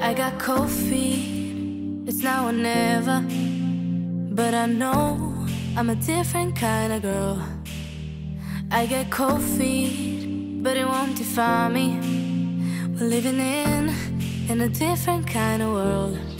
I got cold feet, it's now or never. But I know I'm a different kind of girl. I get cold feet, but it won't define me. We're living in, in a different kind of world.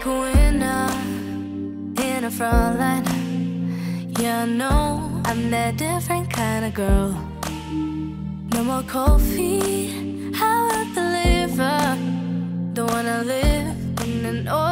like a winner in a front line. Yeah, I know I'm that different kind of girl. No more coffee, how about the liver? Don't wanna live in an old